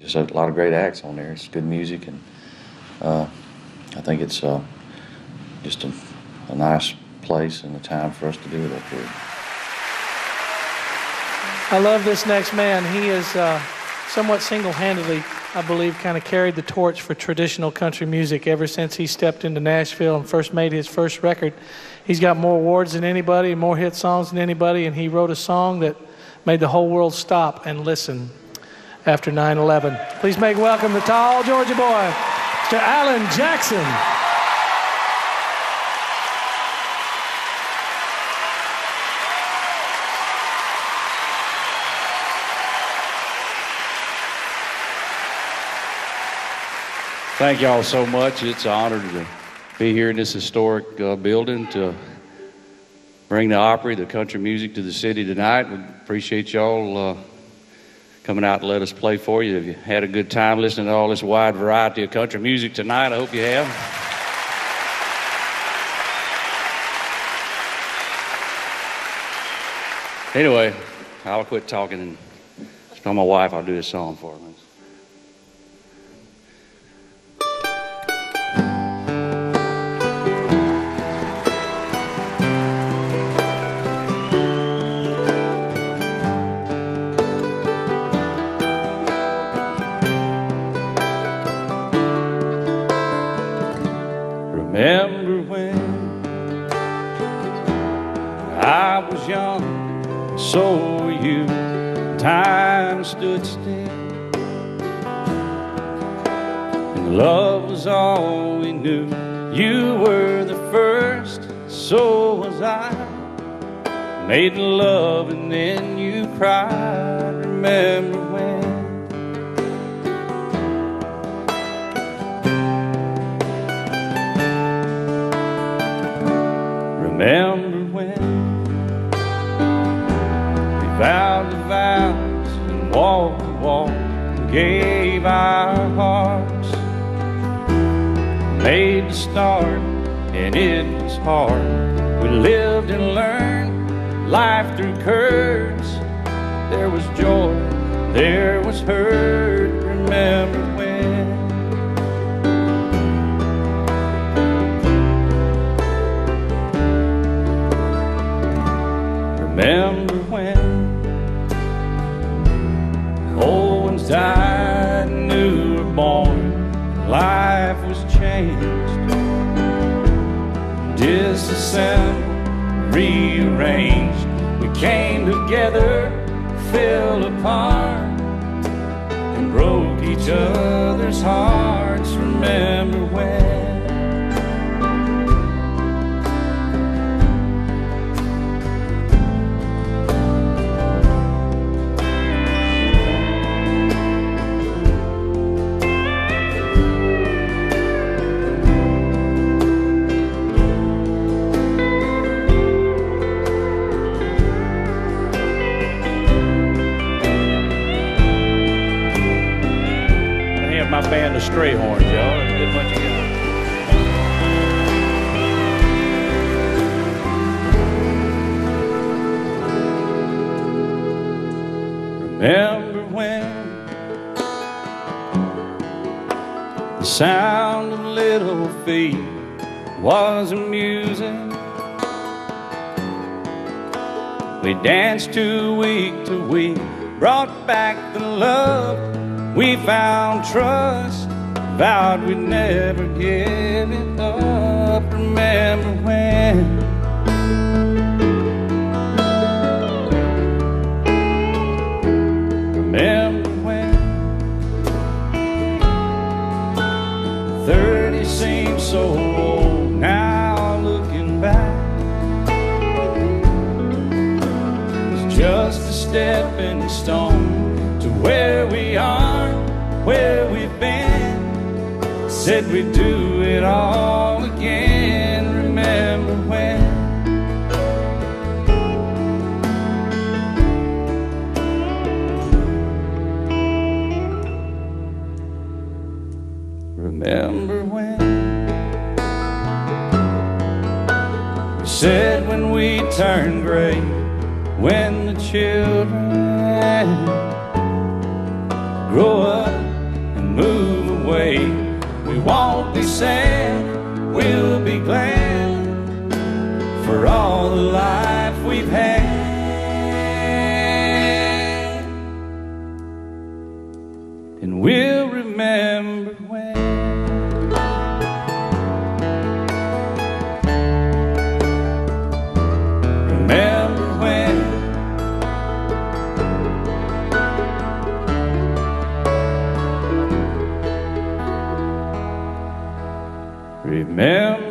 Just a lot of great acts on there. It's good music, and uh, I think it's uh, just a, a nice place and a time for us to do it up here. I love this next man. He is uh, somewhat single handedly, I believe, kind of carried the torch for traditional country music ever since he stepped into Nashville and first made his first record. He's got more awards than anybody, more hit songs than anybody, and he wrote a song that made the whole world stop and listen after 9 11. Please make welcome the tall Georgia boy, Mr. Alan Jackson. Thank y'all so much. It's an honor to be here in this historic uh, building to bring the Opry, the country music to the city tonight. We appreciate y'all uh, coming out to let us play for you. If you had a good time listening to all this wide variety of country music tonight, I hope you have. Anyway, I'll quit talking and tell my wife I'll do a song for her. I was young, so were you. Time stood still, and love was all we knew. You were the first, so was I. Made love and then you cried. Remember vowed the vows and walked the walk and gave our hearts, made the start, and it was hard. We lived and learned life through curves. There was joy, there was hurt. Remember died, were born, life was changed, disassembled, rearranged. We came together, fell apart, and broke each other's hearts. Remember when? Band of Strayhorns, y'all. Remember when the sound of little feet was amusing? We danced to week to week, brought back the love we found trust, vowed we'd never give it up. Remember when? Remember when? Thirty seems so old now, looking back. It's just a stepping stone to where we are, where we've been. Said we'd do it all again. Remember when? Remember when? Said when we turn gray, when the children grow up away. We won't be sad, we'll be glad for all the life we've had. And we'll remember when. When